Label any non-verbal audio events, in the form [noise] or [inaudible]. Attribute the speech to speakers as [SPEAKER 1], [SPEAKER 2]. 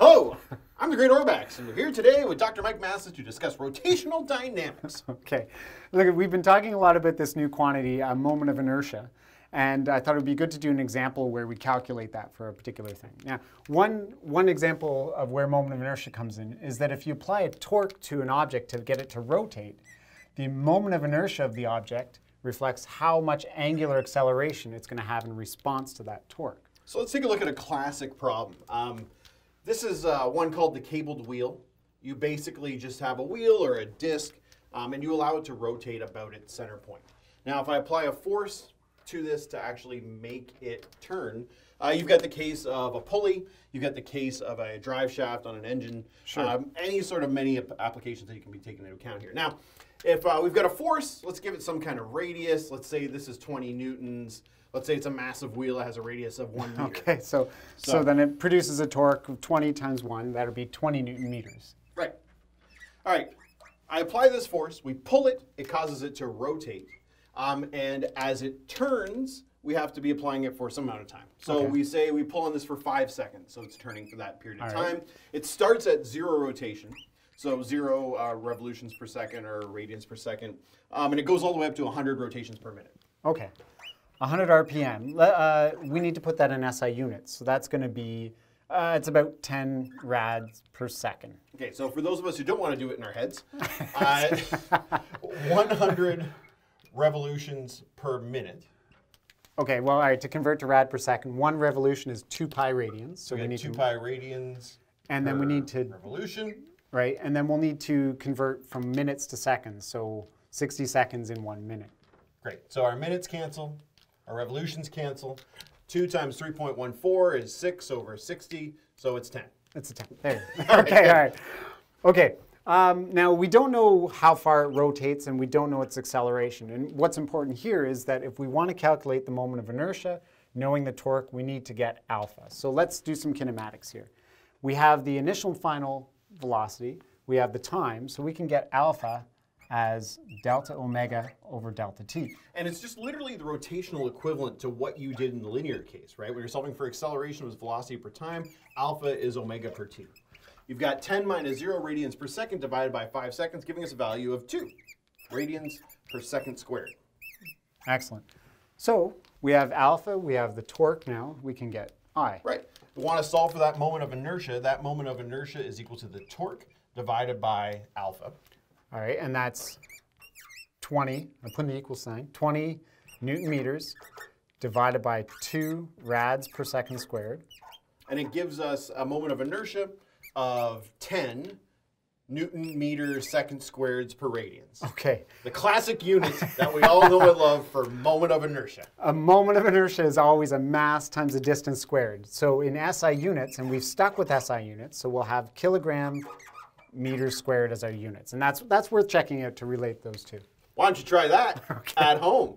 [SPEAKER 1] Hello, I'm the Great Orbax, and we're here today with Dr. Mike Massa to discuss rotational [laughs] dynamics.
[SPEAKER 2] Okay. Look, we've been talking a lot about this new quantity, a moment of inertia. And I thought it would be good to do an example where we calculate that for a particular thing. Now, one, one example of where moment of inertia comes in is that if you apply a torque to an object to get it to rotate, the moment of inertia of the object reflects how much angular acceleration it's going to have in response to that torque.
[SPEAKER 1] So let's take a look at a classic problem. Um, this is uh, one called the cabled wheel. You basically just have a wheel or a disc, um, and you allow it to rotate about its center point. Now, if I apply a force to this to actually make it turn. Uh, you've got the case of a pulley, you've got the case of a drive shaft on an engine,
[SPEAKER 2] sure.
[SPEAKER 1] um, any sort of many applications that you can be taken into account here. Now, if uh, we've got a force, let's give it some kind of radius. Let's say this is 20 newtons. Let's say it's a massive wheel that has a radius of one meter.
[SPEAKER 2] Okay, so, so, so then it produces a torque of 20 times one. That would be 20 newton meters.
[SPEAKER 1] Right. All right. I apply this force. We pull it. It causes it to rotate. Um, and as it turns, we have to be applying it for some amount of time. So okay. we say we pull on this for five seconds, so it's turning for that period of All time. Right. It starts at zero rotation, so zero uh, revolutions per second or radians per second, um, and it goes all the way up to 100 rotations per minute.
[SPEAKER 2] Okay, 100 RPM. Uh, we need to put that in SI units, so that's going to be uh, it's about 10 rads per second.
[SPEAKER 1] Okay, so for those of us who don't want to do it in our heads, [laughs] uh, 100 revolutions per minute.
[SPEAKER 2] Okay, well, all right, to convert to rad per second, one revolution is two pi radians.
[SPEAKER 1] So we, we need two to, pi radians.
[SPEAKER 2] And then we need to
[SPEAKER 1] revolution.
[SPEAKER 2] Right, and then we'll need to convert from minutes to seconds. So 60 seconds in one minute.
[SPEAKER 1] Great. So our minutes cancel, our revolutions cancel. Two times 3.14 is six over 60, so it's 10.
[SPEAKER 2] It's a 10. There. [laughs] okay, all right. Okay, um, now, we don't know how far it rotates and we don't know its acceleration. And what's important here is that if we want to calculate the moment of inertia, knowing the torque, we need to get alpha. So let's do some kinematics here. We have the initial and final velocity. We have the time. So we can get alpha as delta omega over delta t.
[SPEAKER 1] And it's just literally the rotational equivalent to what you did in the linear case, right? When you're solving for acceleration with velocity per time, alpha is omega per t. You've got 10 minus 0 radians per second divided by 5 seconds, giving us a value of 2 radians per second squared.
[SPEAKER 2] Excellent. So we have alpha, we have the torque now, we can get I.
[SPEAKER 1] Right. We want to solve for that moment of inertia. That moment of inertia is equal to the torque divided by alpha.
[SPEAKER 2] All right, and that's 20, I'm putting the equal sign, 20 newton meters divided by 2 rads per second squared.
[SPEAKER 1] And it gives us a moment of inertia of 10 Newton meters second squareds per radians.
[SPEAKER 2] Okay.
[SPEAKER 1] The classic unit that we all know and love for moment of inertia.
[SPEAKER 2] A moment of inertia is always a mass times a distance squared. So in SI units, and we've stuck with SI units, so we'll have kilogram meters squared as our units. And that's, that's worth checking out to relate those two.
[SPEAKER 1] Why don't you try that [laughs] okay. at home?